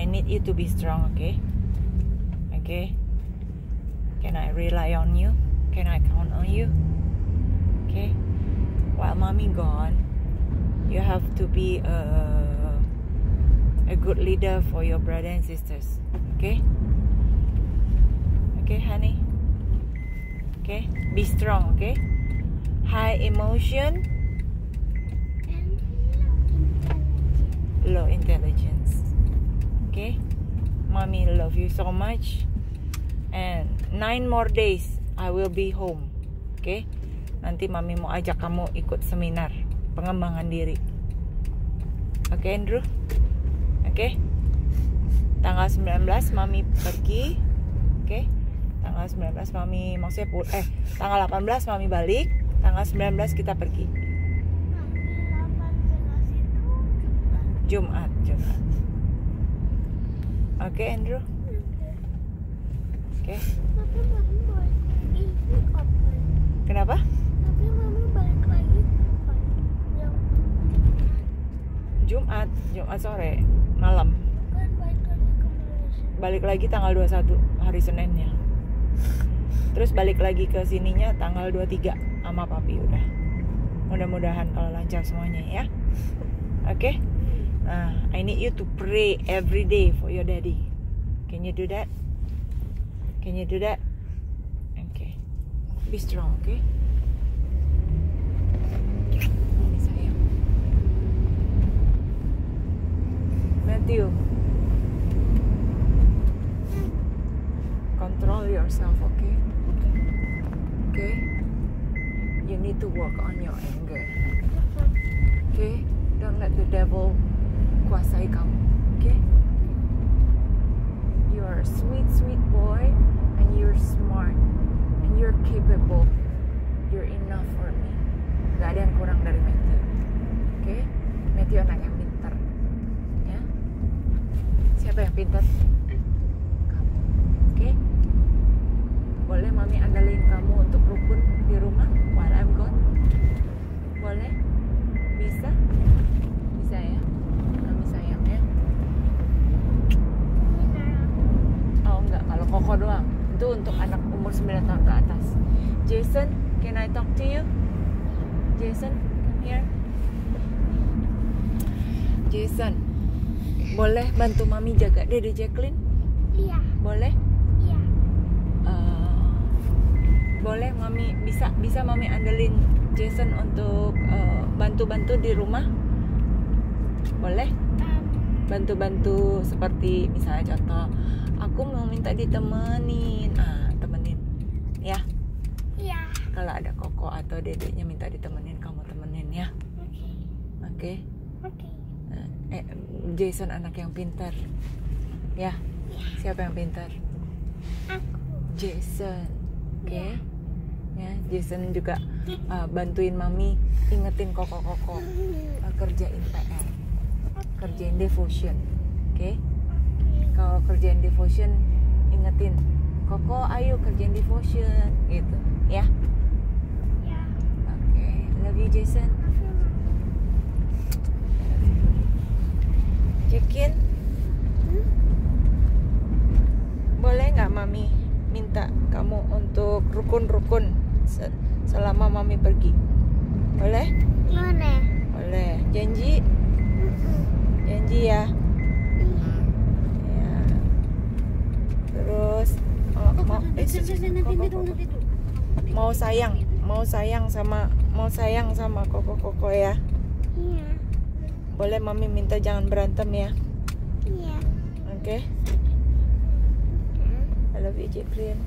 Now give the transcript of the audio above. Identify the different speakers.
Speaker 1: I need you to be strong, okay? Okay? Can I rely on you? Can I count on you? Okay? While mommy gone, you have to be a a good leader for your brother and sisters. Okay? Okay, honey? Okay? Be strong, okay? High emotion,
Speaker 2: And
Speaker 1: low intelligence. Okay? Mommy love you so much. And nine more days I will be home. Okay? Nanti mami mau ajak kamu ikut seminar pengembangan diri. Oke, okay, Andrew? Oke? Okay? Tanggal 19 mami pergi. Oke? Okay? Tanggal 19 mami maksudnya pul eh tanggal 18 mami balik, tanggal 19 kita pergi.
Speaker 2: Mami 18 itu
Speaker 1: Jumat, Jumat. Oke, Andrew. Oke.
Speaker 2: Kapan?
Speaker 1: Kenapa? Jumat, Jumat sore, malam.
Speaker 2: balik lagi
Speaker 1: tanggal 21 hari Seninnya. Terus balik lagi ke sininya tanggal 23 sama papi udah. Mudah-mudahan kalau lancar semuanya ya. Oke. Nah, I need you to pray every day for your daddy. Can you do that? Can you do that? Okay. Be strong, okay? Matthew. Control yourself, okay? Okay? You need to work on your anger. Okay? Don't let the devil kuasai kamu. Okay? You are a sweet, sweet boy and you're smart and you're capable. You're enough for me. Gak ada yang kurang dari Matthew. Okay? Matthew anak yang pintar. Ya? Siapa yang pintar? Kamu. Oke? Boleh mami andalin kamu untuk rukun di rumah while I'm gone? Boleh? Bisa? Bisa ya? Mami sayang ya? Oh enggak, kalau koko doang. Itu untuk anak umur 9 tahun ke atas. Jason, can I talk to you? Jason, come here. Jason, boleh bantu mami jaga Dede Jacqueline?
Speaker 2: Iya,
Speaker 1: Boleh?
Speaker 2: iya.
Speaker 1: Eh, boleh mami bisa bisa mami andelin Jason untuk eh, bantu-bantu di rumah? Boleh? Bantu-bantu seperti misalnya contoh, aku mau minta ditemenin. Ah, temenin. Ya,
Speaker 2: iya.
Speaker 1: kalau ada koko atau dedeknya minta ditemenin, kamu temenin ya.
Speaker 2: Oke,
Speaker 1: Oke.
Speaker 2: oke.
Speaker 1: Eh, Jason anak yang pintar. Ya. Siapa yang pintar?
Speaker 2: Aku.
Speaker 1: Jason. Oke. Ya, Jason juga uh, bantuin mami ingetin koko-koko uh, kerjain PR. Kerjain devotion. Oke. Kalau kerjain devotion ingetin Koko ayo kerjain devotion gitu ya.
Speaker 2: Ya.
Speaker 1: Oke, love you Jason. Jekin,
Speaker 2: Hmm?
Speaker 1: boleh nggak mami minta kamu untuk rukun-rukun se- selama mami pergi? Boleh?
Speaker 2: Mana?
Speaker 1: Boleh. Janji? Janji ya.
Speaker 2: Iya.
Speaker 1: Ya. Terus mau koko, koko, koko. mau sayang, mau sayang sama mau sayang sama koko-koko ya.
Speaker 2: Iya.
Speaker 1: Boleh mami minta jangan berantem ya.
Speaker 2: Iya.
Speaker 1: Oke. I love you, Jacqueline.